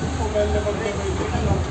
Kung kailan na magbabay, ano?